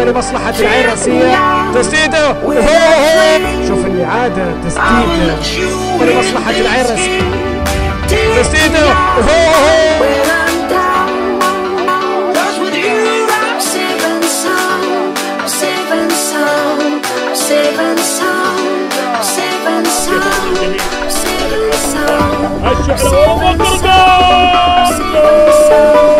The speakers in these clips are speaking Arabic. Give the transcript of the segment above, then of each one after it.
بالنسبة لمصلحة العين الرأسية. تسديدة. شوف الإعادة تسديدة. لمصلحة العين الرأسية تسديدة. الشعر وقربان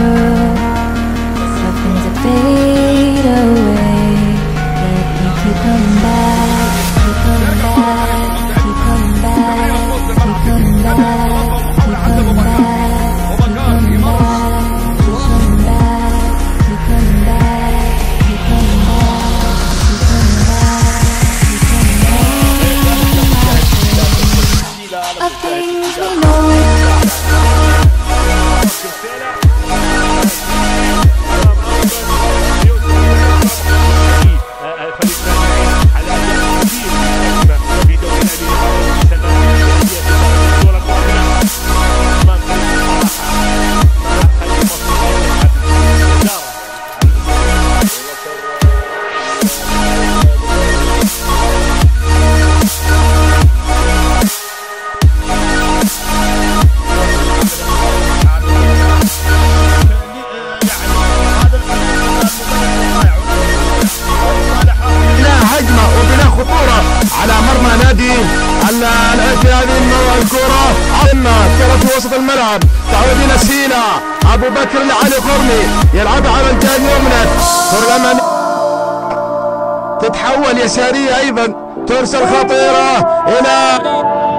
تتحول يسارية أيضا ترسل خطيرة إلى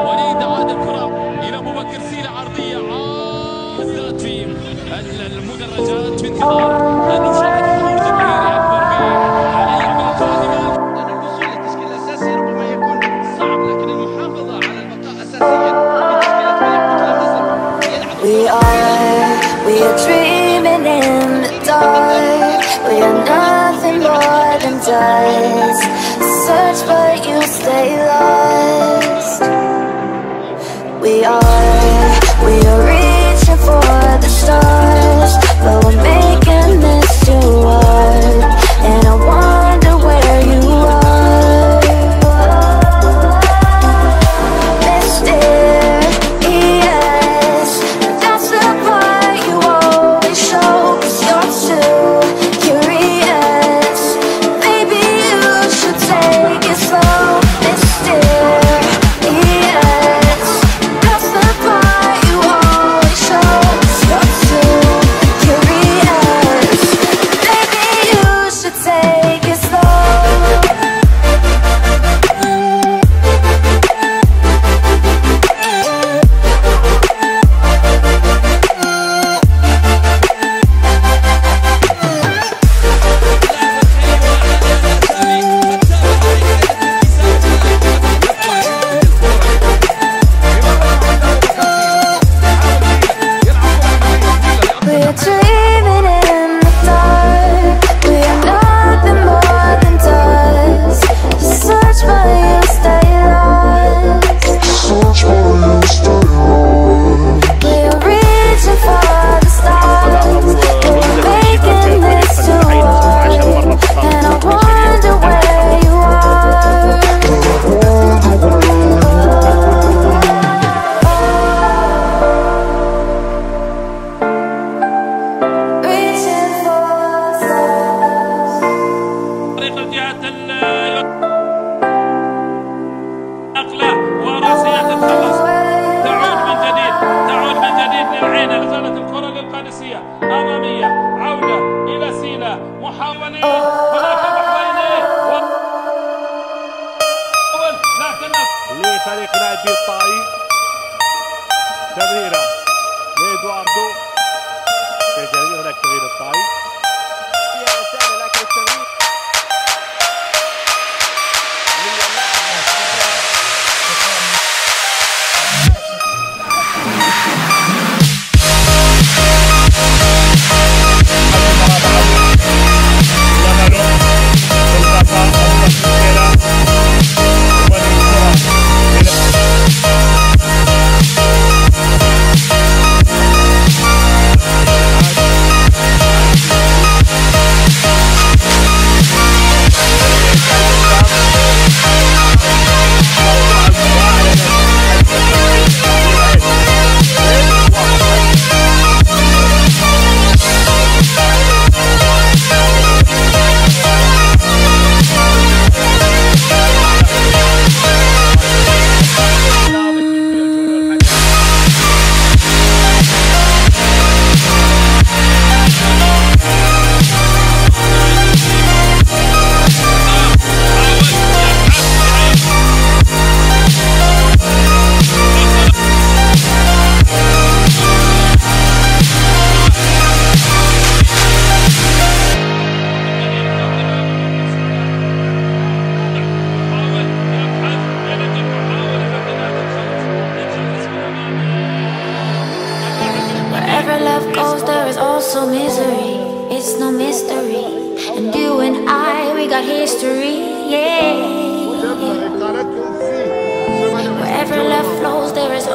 وليد عاد الكرة إلى مبكر سيلة عرضية في المدرجات search for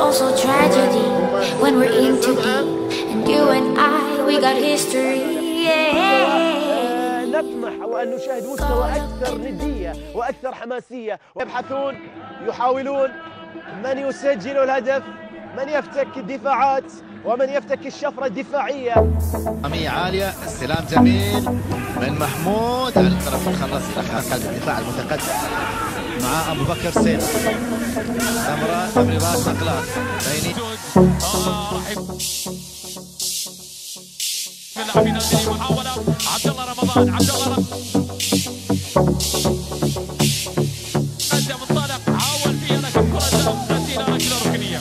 also tragedy. When we're in too deep. And you and I, we got history. Yeah. نطمح وأن نشاهد مستوى أكثر ندية وأكثر حماسية يبحثون يحاولون من يسجل الهدف من يفتك الدفاعات ومن يفتك الشفرة الدفاعية أمامية عالية استلام جميل من محمود على الطرف الخلص الدفاع المتقدم مع أبو بكر سيف سمرة تمريرات نقلات بيني اللاعبين الذي محاولة عبد الله رمضان عبد الله رمضان أدى منطلق حاول فيها لكن كرة تأتي إلى ركلة ركنية